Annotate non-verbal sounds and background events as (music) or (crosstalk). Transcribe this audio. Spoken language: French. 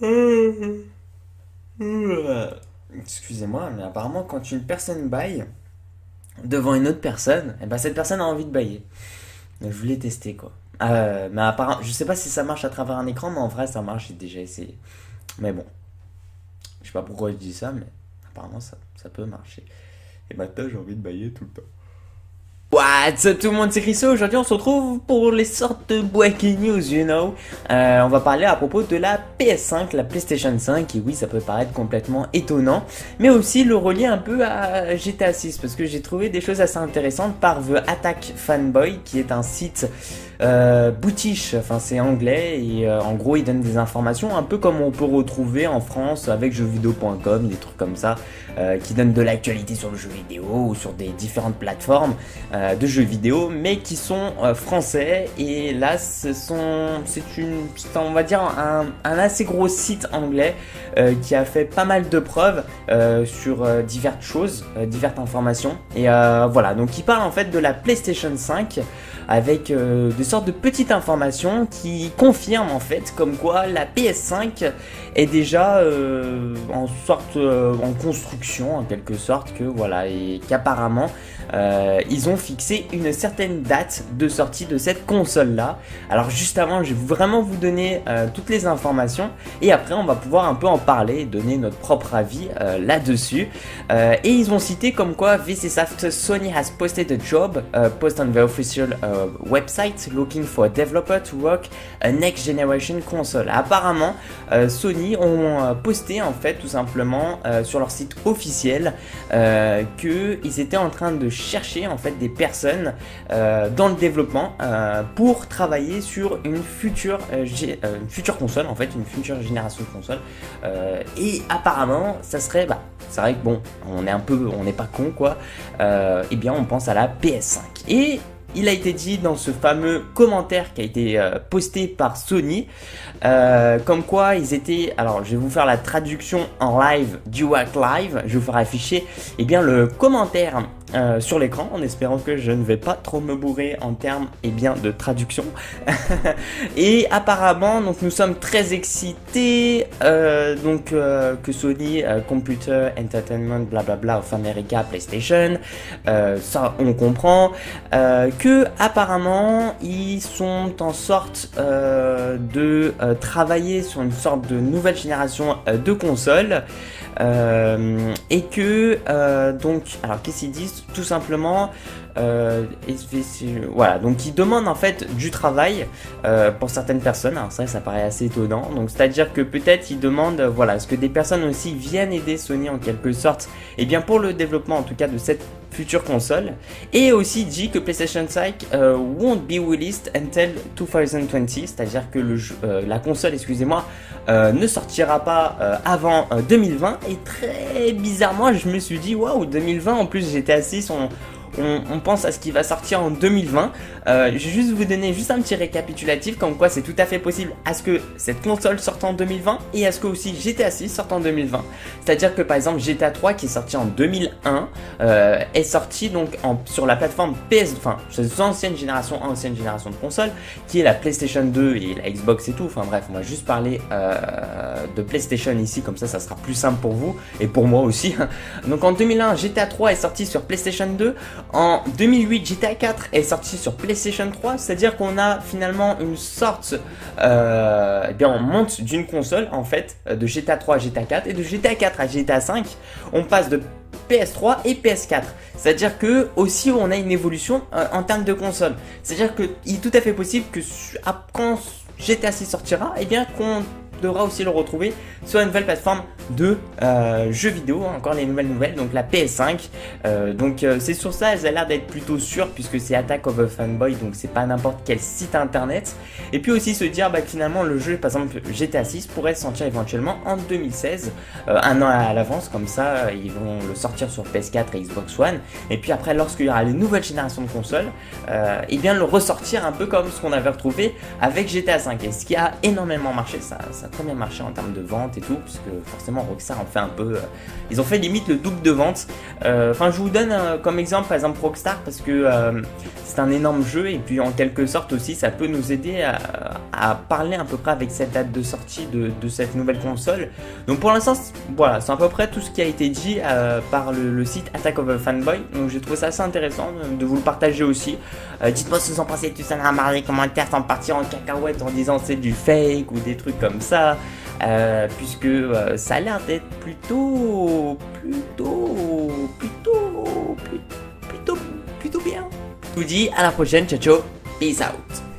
Euh, euh, euh. Excusez-moi, mais apparemment, quand une personne baille devant une autre personne, eh ben, cette personne a envie de bailler. Je voulais tester quoi. Mais apparemment, je sais pas si ça marche à travers un écran, mais en vrai, ça marche, j'ai déjà essayé. Mais bon, je sais pas pourquoi je dis ça, mais apparemment, ça, ça peut marcher. Et maintenant, j'ai envie de bailler tout le temps. What's up tout le monde, c'est Chriso. Aujourd'hui, on se retrouve pour les sortes de breaking news, you know. Euh, on va parler à propos de la PS5, la PlayStation 5. Et oui, ça peut paraître complètement étonnant, mais aussi le relier un peu à GTA 6 parce que j'ai trouvé des choses assez intéressantes par The Attack Fanboy, qui est un site euh, boutiche, enfin c'est anglais et euh, en gros il donne des informations un peu comme on peut retrouver en France avec jeuxvideo.com, des trucs comme ça, euh, qui donnent de l'actualité sur le jeu vidéo ou sur des différentes plateformes de jeux vidéo, mais qui sont français. Et là ce sont, c'est une, on va dire un, un, assez gros site anglais qui a fait pas mal de preuves sur diverses choses, diverses informations. Et voilà. Donc il parle en fait de la PlayStation 5 avec des sortes de petites informations qui confirment en fait comme quoi la PS5 est déjà euh, en sorte euh, en construction en quelque sorte que voilà et qu'apparemment ils ont fixé une certaine date de sortie de cette console là. Alors juste avant, je vais vraiment vous donner toutes les informations et après on va pouvoir un peu en parler et donner notre propre avis là-dessus. et ils ont cité comme quoi after Sony has posted a job post on the official website looking for a developer to work a next generation console. Apparemment, euh, Sony ont euh, posté en fait tout simplement euh, sur leur site officiel qu'ils étaient en train de chercher en fait des personnes dans le développement pour travailler sur une future, une future console en fait, une future génération de console. et apparemment, ça serait, bah, c'est vrai que bon, on est un peu, on n'est pas con quoi. eh bien, on pense à la PS5 et il a été dit dans ce fameux commentaire qui a été euh, posté par Sony, euh, comme quoi ils étaient. Alors, je vais vous faire la traduction en live du Wack Live. Je vous ferai afficher eh bien, le commentaire euh, sur l'écran en espérant que je ne vais pas trop me bourrer en termes eh bien, de traduction. (laughs) et apparemment, donc, nous sommes très excités donc, que Sony Computer Entertainment, blablabla, of America, PlayStation, ça on comprend que apparemment ils sont en sorte euh, de euh, travailler sur une sorte de nouvelle génération euh, de consoles et que donc alors qu'est-ce qu'ils disent tout simplement voilà, donc ils demandent en fait du travail pour certaines personnes. Alors ça, ça paraît assez étonnant. Donc c'est-à-dire que peut-être ils demandent, voilà, est-ce que des personnes aussi viennent aider Sony en quelque sorte, et eh bien pour le développement en tout cas de cette future console. Et aussi dit que PlayStation 5 euh, won't be released until 2020, c'est-à-dire que euh, la console, excusez-moi, euh, ne sortira pas avant 2020. Et très bizarrement, je me suis dit, waouh, 2020, en plus j'étais assis, on, on, pense à ce qui va sortir en 2020. Euh, je vais juste vous donner juste un petit récapitulatif comme quoi c'est tout à fait possible à ce que cette console sorte en 2020 et à ce que aussi GTA 6 sorte en 2020. C'est-à-dire que par exemple GTA 3 qui est sorti en 2001 euh, est sorti donc sur la plateforme PS, enfin cette ancienne génération, ancienne génération de consoles qui est la PlayStation 2 et la Xbox et tout. Enfin bref, on va juste parler euh, de PlayStation ici comme ça, ça sera plus simple pour vous et pour moi aussi. Donc en 2001 GTA 3 est sorti sur PlayStation 2. En 2008, GTA 4 est sorti sur PlayStation 3, c'est-à-dire qu'on a finalement une sorte, euh, eh bien on monte d'une console en fait, euh, de GTA 3 à GTA 4, et de GTA 4 à GTA 5, on passe de PS3 et PS4. C'est-à-dire que aussi on a une évolution euh, en termes de console. C'est-à-dire qu'il est tout à fait possible que quand GTA 6 sortira, eh bien qu'on devra aussi le retrouver sur une nouvelle plateforme de euh, jeux vidéo, encore les nouvelles nouvelles, donc la PS5. Euh, donc euh, c'est sur ça, elle a l'air d'être plutôt sûre puisque c'est Attack of a Fanboy, donc c'est pas n'importe quel site internet. Et puis aussi se dire bah, que finalement le jeu, par exemple GTA 6, pourrait sortir éventuellement en 2016, un an à l'avance, comme ça ils vont le sortir sur PS4 et Xbox One. Et puis après, lorsqu'il y aura les nouvelles générations de consoles, et eh bien le ressortir un peu comme ce qu'on avait retrouvé avec GTA 5. Et ce qui a énormément marché, ça, ça a très bien marché en termes de vente et tout, puisque forcément Rockstar en fait un peu. Euh, ils ont fait limite le double de vente. Euh, enfin, je vous donne comme exemple par exemple Rockstar parce que euh, c'est un énorme jeu et puis en quelque sorte aussi ça peut nous aider à parler à peu près avec cette date de sortie de, cette nouvelle console. Donc pour l'instant, voilà, c'est à peu près tout ce qui a été dit euh, par le, site Attack of a Fanboy. Donc j'ai trouvé ça assez intéressant de, vous le partager aussi. Euh, dites-moi ce que vous en pensez tout ça dans les commentaires sans partir en cacahuète en disant c'est du fake ou des trucs comme ça. Euh, puisque ça a l'air d'être plutôt, plutôt, plutôt, plutôt, plutôt bien. Je vous dis à la prochaine, ciao ciao, peace out.